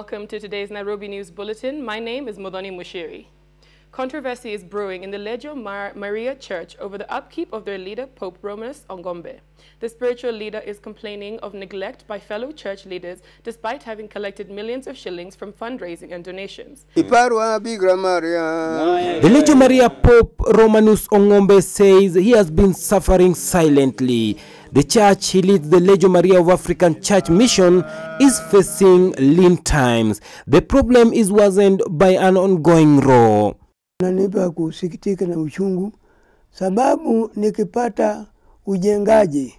Welcome to today's Nairobi News Bulletin. My name is Modoni Mushiri. Controversy is brewing in the Legio Mar Maria Church over the upkeep of their leader, Pope Romanus Ongombe. The spiritual leader is complaining of neglect by fellow church leaders despite having collected millions of shillings from fundraising and donations. Iparwa Bikira Maria. The Legio Maria Pope Romanus Ongombe says he has been suffering silently. The church he leads, the Legio Maria of African Church Mission, is facing lean times. The problem is worsened by an ongoing row. Nanipa kusikitika na uchungu, sababu nikipata ujengaji,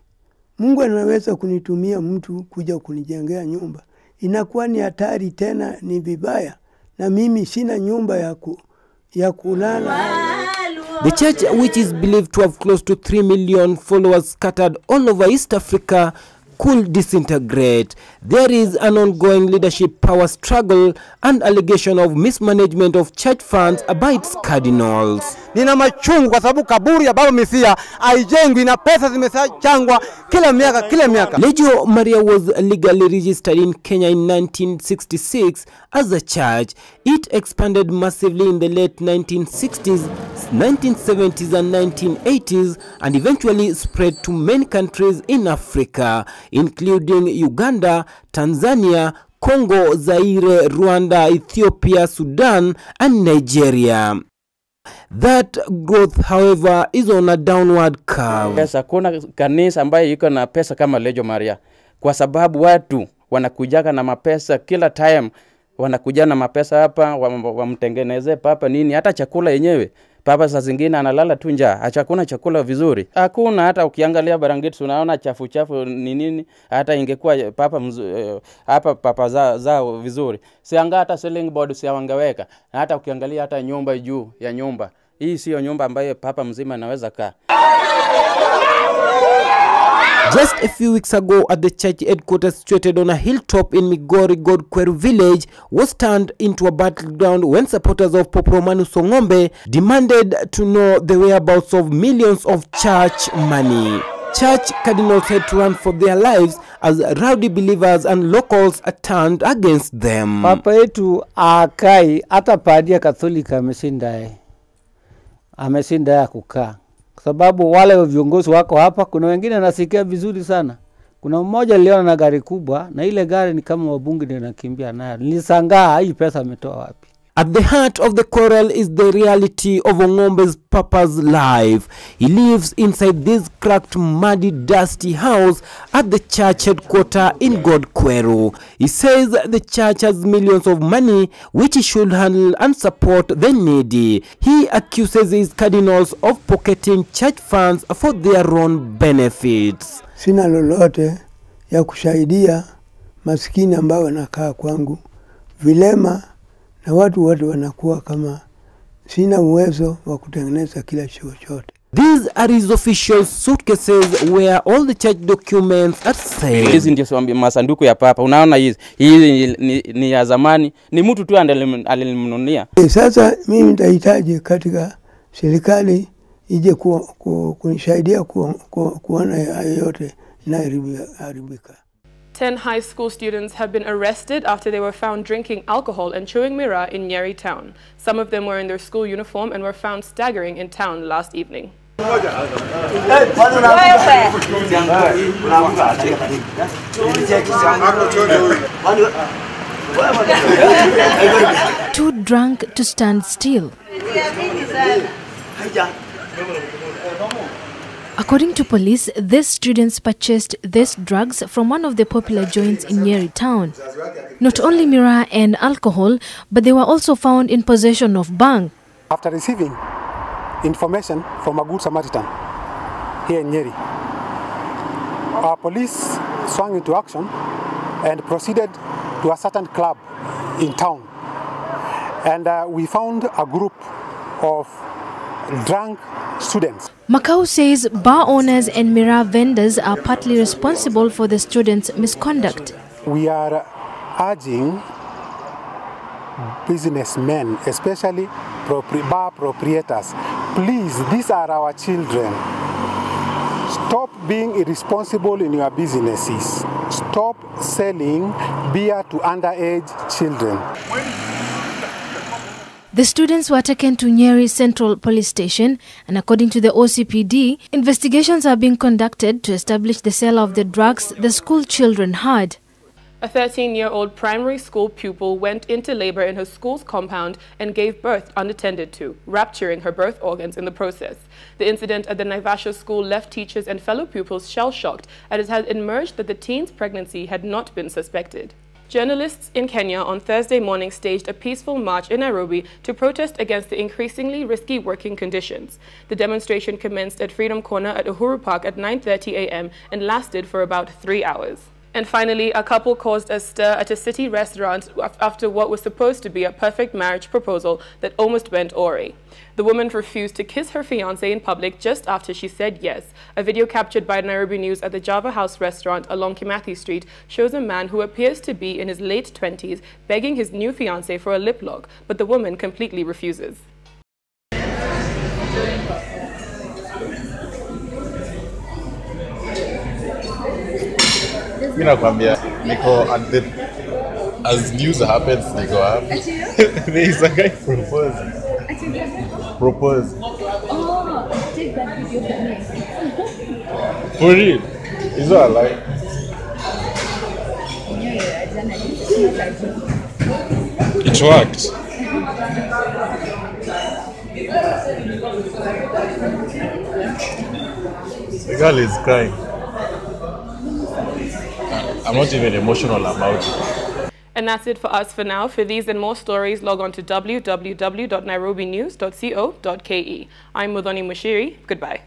Mungu anaweza kunitumia mtu kuja kunijengea nyumba, inakuwa ni hatari, tena ni vibaya, na mimi sina nyumba ya, ku, ya kulala. The church, which is believed to have close to 3 million followers scattered all over East Africa, could disintegrate. There is an ongoing leadership power struggle and allegation of mismanagement of church funds by its cardinals. Nina machungu kwa sababu kaburi ya Baba Mesia haijengwi na pesa zimechangwa kila miaka kila miaka. Legio Maria was legally registered in Kenya in 1966 as a church. It expanded massively in the late 1960s, 1970s and 1980s and eventually spread to many countries in Africa, including Uganda, Tanzania, Congo, Zaire, Rwanda, Ethiopia, Sudan and Nigeria. That growth, however, is on a downward curve. Pesa, kuna kanisa ambayo iko na pesa kama Lejo Maria, kwa sababu watu wanakujaga na mapesa kila time, wanakuja na mapesa hapa, wamtengenezee papa nini, hata chakula yenyewe papa saa zingine analala tu njaa, achakuna chakula vizuri, hakuna. Hata ukiangalia Barangeti unaona chafu chafu ni nini. Hata ingekuwa papa mzu, eh, hapa papa za, zao vizuri, sianga hata ceiling board. Na hata ukiangalia hata nyumba juu ya nyumba hii, siyo nyumba ambayo papa mzima anaweza kaa. Just a few weeks ago at the church headquarters situated on a hilltop in Migori Godkweru village was turned into a battleground when supporters of Pope Romanus Songombe demanded to know the whereabouts of millions of church money. Church cardinals had to run for their lives as rowdy believers and locals turned against them. Papa yetu akai hata padia Katholika ameshinda yeye, ameshinda ya kukaa kwa sababu wale viongozi wako hapa. Kuna wengine nasikia vizuri sana. Kuna mmoja niliona na gari kubwa, na ile gari ni kama wabunge ndio nakimbia nayo. Nilisangaa hii pesa ametoa wapi? At the heart of the quarrel is the reality of Ongombe's papa's life. He lives inside this cracked, muddy, dusty house at the church headquarter in god Godkweru. He says the church has millions of money which he should handle and support the needy. He accuses his cardinals of pocketing church funds for their own benefits. Sina lolote ya kusaidia maskini ambao wanakaa kwangu, vilema na watu wote wanakuwa kama sina uwezo wa kutengeneza kila chochote. These are his official suitcases where all the church documents are safe. Hizi ndio masanduku ya papa, unaona hizi hizi ni, ni, ya zamani, ni mtu tu alimnunia. E, sasa mimi nitahitaji katika serikali ije ku, ku, kunisaidia ku, ku, kuona hayo yote inayoharibika. Ten high school students have been arrested after they were found drinking alcohol and chewing miraa in Nyeri town. Some of them were in their school uniform and were found staggering in town last evening. Too drunk to stand still. According to police, these students purchased these drugs from one of the popular joints in Nyeri town. Not only miraa and alcohol, but they were also found in possession of bang. After receiving information from a good Samaritan here in Nyeri, our police swung into action and proceeded to a certain club in town. And uh, we found a group of drunk students. Macau says bar owners and miraa vendors are partly responsible for the students' misconduct. We are urging businessmen, especially bar proprietors, please, these are our children. Stop being irresponsible in your businesses. Stop selling beer to underage children. The students were taken to Nyeri Central Police Station, and according to the OCPD, investigations are being conducted to establish the sale of the drugs the school children had. A 13-year-old primary school pupil went into labor in her school's compound and gave birth unattended to, rupturing her birth organs in the process. The incident at the Naivasha school left teachers and fellow pupils shell-shocked as it has emerged that the teen's pregnancy had not been suspected. Journalists in Kenya on Thursday morning staged a peaceful march in Nairobi to protest against the increasingly risky working conditions. The demonstration commenced at Freedom Corner at Uhuru Park at 9.30 a.m. and lasted for about three hours. And finally, a couple caused a stir at a city restaurant after what was supposed to be a perfect marriage proposal that almost went awry. The woman refused to kiss her fiancé in public just after she said yes. A video captured by Nairobi News at the Java House restaurant along Kimathi Street shows a man who appears to be in his late 20s begging his new fiancé for a lip lock, but the woman completely refuses. Mi nakwambia niko at the as news happens niko up there is a guy proposing. Propose Oh, take that video for me. for real? Is that a lie? It's not it worked. The girl is crying i'm not even emotional about it And that's it for us for now. For these and more stories, log on to www.nairobinews.co.ke. I'm Mudhoni Mushiri. Goodbye.